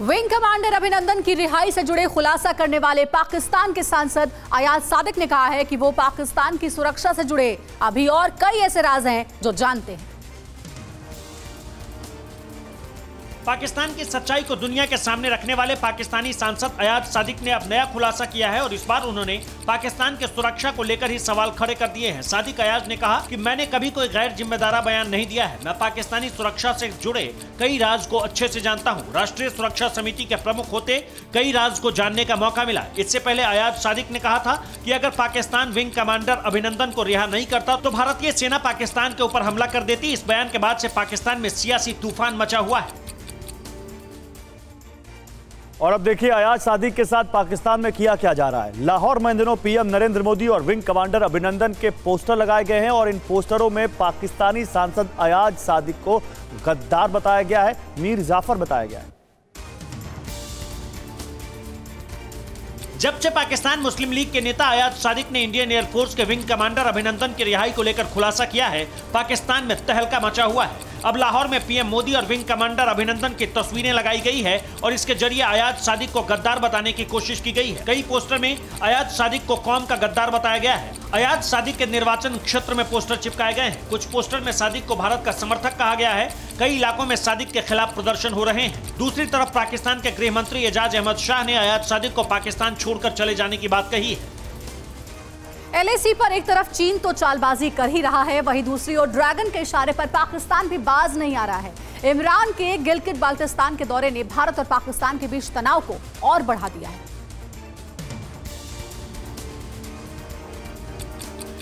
Wing commander Abhinandan की रिहाई से जुड़े खुलासा करने वाले पाकिस्तान के सांसद अयाज सादिक ने कहा है कि वो पाकिस्तान की सुरक्षा से जुड़े अभी और कई ऐसे राज हैं जो जानते हैं। पाकिस्तान की सच्चाई को दुनिया के सामने रखने वाले पाकिस्तानी सांसद अयाज सादिक ने अब नया खुलासा किया है और इस बार उन्होंने पाकिस्तान के सुरक्षा को लेकर ही सवाल खड़े कर दिए हैं। सादिक अयाज ने कहा कि मैंने कभी कोई गैर जिम्मेदारा बयान नहीं दिया है। मैं पाकिस्तानी सुरक्षा से जुड़े कई राज को अच्छे से जानता हूँ। राष्ट्रीय सुरक्षा समिति के प्रमुख होते कई राज को जानने का मौका मिला। इससे पहले अयाज सादिक ने कहा था की अगर पाकिस्तान विंग कमांडर अभिनंदन को रिहा नहीं करता तो भारतीय सेना पाकिस्तान के ऊपर हमला कर देती। इस बयान के बाद से पाकिस्तान में सियासी तूफ़ान मचा हुआ है। और अब देखिए अयाज सादिक के साथ पाकिस्तान में किया क्या जा रहा है? लाहौर में दिनों पीएम नरेंद्र मोदी और विंग कमांडर अभिनंदन के पोस्टर लगाए गए हैं और इन पोस्टरों में पाकिस्तानी सांसद अयाज सादिक को गद्दार बताया गया है, मीर जाफ़र बताया गया है। जब से पाकिस्तान मुस्लिम लीग के नेता अयाज सादिक ने इंडियन एयरफोर्स के विंग कमांडर अभिनंदन की रिहाई को लेकर खुलासा किया है, पाकिस्तान में तहलका मचा हुआ है। अब लाहौर में पीएम मोदी और विंग कमांडर अभिनंदन की तस्वीरें लगाई गई है और इसके ज़रिए अयाज सादिक को गद्दार बताने की कोशिश की गई है। कई पोस्टर में अयाज सादिक को कौम का गद्दार बताया गया है। अयाज सादिक के निर्वाचन क्षेत्र में पोस्टर चिपकाए गए हैं। कुछ पोस्टर में सादिक को भारत का समर्थक कहा गया है। कई इलाकों में सादिक के खिलाफ प्रदर्शन हो रहे हैं। दूसरी तरफ़ पाकिस्तान के गृह मंत्री एजाज अहमद शाह ने अयाज सादिक को पाकिस्तान छोड़कर चले जाने की बात कही है। एलएसी पर एक तरफ़ चीन तो चालबाजी कर ही रहा है, वहीं दूसरी ओर ड्रैगन के इशारे पर पाकिस्तान भी बाज नहीं आ रहा है। इमरान के गिलगित बाल्टिस्तान के दौरे ने भारत और पाकिस्तान के बीच तनाव को और बढ़ा दिया है।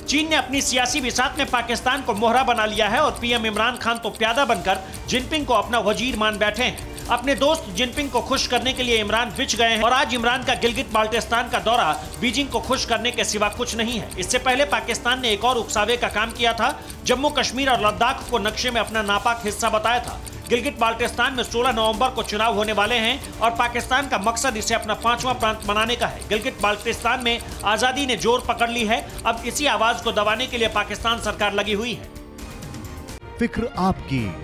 चीन ने अपनी सियासी विसात में पाकिस्तान को मोहरा बना लिया है और पीएम इमरान खान तो प्यादा बनकर जिनपिंग को अपना वज़ीर मान बैठे हैं। अपने दोस्त जिनपिंग को खुश करने के लिए इमरान बिच गए हैं और आज इमरान का गिलगित बाल्टिस्तान का दौरा बीजिंग को खुश करने के सिवा कुछ नहीं है। इससे पहले पाकिस्तान ने एक और उकसावे का काम किया था। जम्मू कश्मीर और लद्दाख को नक्शे में अपना नापाक हिस्सा बताया था। गिलगित बाल्टिस्तान में 16 नवंबर को चुनाव होने वाले हैं और पाकिस्तान का मकसद इसे अपना पांचवा प्रांत बनाने का है। गिलगित बाल्टिस्तान में आज़ादी ने ज़ोर पकड़ ली है। अब इसी आवाज़ को दबाने के लिए पाकिस्तान सरकार लगी हुई है। फ़िक्र आपकी।